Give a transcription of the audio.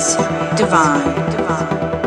Divine. Divine.